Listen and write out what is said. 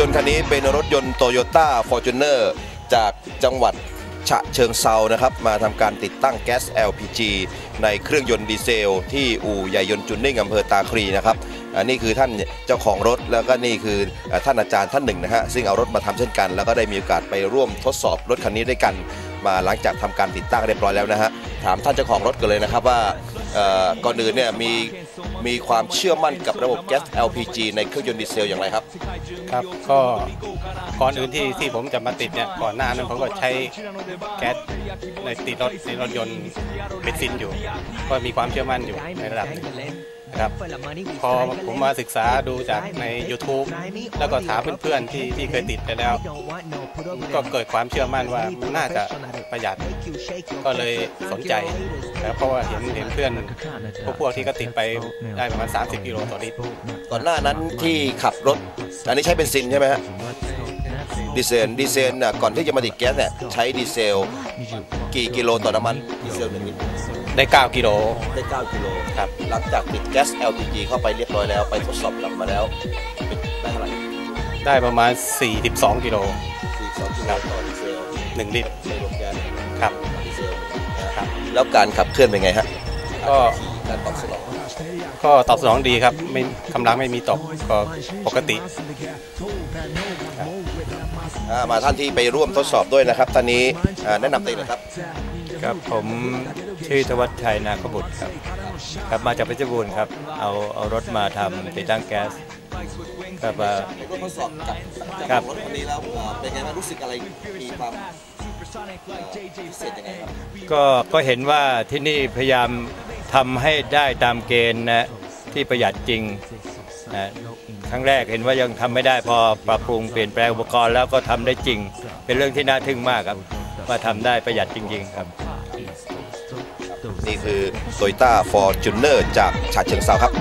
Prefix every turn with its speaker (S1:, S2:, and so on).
S1: ยนต์คันนี้เป็นรถยนต์โตโยต้าฟอร์จูเนอร์จากจังหวัดฉะเชิงเซานะครับ มาทำการติดตั้งแก๊ส LPG ในเครื่องยนต์ดีเซล ที่อู่ใหญ่ยนต์ tuning อำเภอตาคลีนะครับอันนี้คือท่านเจ้าของรถแล้วก็นี่คือเอ่อท่านอาจารย์ท่านหนึ่งนะฮะซึ่งเอารถมาทำเช่นกัน แล้วก็ได้มีโอกาสไปร่วมทดสอบรถคันนี้ด้วยกัน มาหลังจากทำการติดตั้งเรียบร้อยแล้วนะฮะ ถามท่านเจ้าของรถกันเลยนะครับว่าก่อก่อนอื่นเนี่ยมีมีความเชื่อมั่นกับระบบแก๊ส LPG ในเครื่องยนต์ดีเซลอย่างไรครับ
S2: ครับก็ก่อนอื่นที่ที่ผมจะมาติดเนี่ยก่อนหน้านั้นผมก็ใช้แก๊สในติดรถในรถยนต์เบนซินอยู่ ก็มีความเชื่อมั่นอยู่ในระดับนึงนะครับพอผมมาศึกษาดูจากใน YouTube แล้วก็ถามเพื่อนๆที่ที่เคยติดไปแล้ว ก็เกิดความเชื่อมั่นว่านน่าจะประหยัด ก็เลยสนใจนะครับเพราะว่าเห็นเห็นเพื่อนพวกพวกที่ก็ติดไปได้ประมาณ 30 กิโลต่อลิตร
S1: ก่อนหน้านั้นที่ขับรถ อันนี้ใช้เบนซินใช่ไหมฮะดีเซลดีเซลน่ะก่อนที่จะมาติดแก๊สเนี่ยใช้ดีเซลกี่กิโลต่อน้ำมันดีเซลหนึ่งลิตร
S2: ได้ 9 กิโล
S1: ได้ 9 กิโล
S2: ครับ
S1: หลังจากติดแก๊ส LPG เข้าไปเรียบร้อยแล้วไปทดสอบกลับมาแล้วเป็นได้เท่าไหร่
S2: ได้ประมาณ 42 กิโล
S1: 42กิโลต่อดีเซล
S2: 1ลิตร
S1: ไม่รวมแก๊สครับ แล้วการขับเคลื่อนเป็นไงฮะ
S2: ก็
S1: การตอบสนอง
S2: ก็ตอบสนองดีครับไม่กำลังไม่มีตกก็ปกติ
S1: อ่ามาท่านที่ไปร่วมทดสอบด้วยนะครับท่านนี้อ่าแนะนำตัวเองหนะครับ
S3: ครับผมชื่อธวัชชัยนาคบุตรครับครับมาจากเพชรบูรณ์ครับเอาเอารถมาทำติดตั้งแก๊สครับว่า
S1: ไปร่วมทดสอบกับ
S3: ครับ
S1: รถคันนี้แล้วอ่าเป็นไงบ้างรู้สึกอะไรมีความ เอ่อพิเศษยังไงครับ
S3: ก็ก็เห็นว่าที่นี่พยายามทำให้ได้ตามเกณฑ์นะที่ประหยัดจริงนะครั้งแรกเห็นว่ายังทำไม่ได้พอปรับปรุงเปลี่ยนแปลงอุปกรณ์แล้วก็ทำได้จริง เป็นเรื่องที่น่าทึ่งมากครับว่าทำได้ประหยัดจริง ๆ ครับ
S1: นี่คือ Toyota Fortuner จากฉะเชิงเซาครับ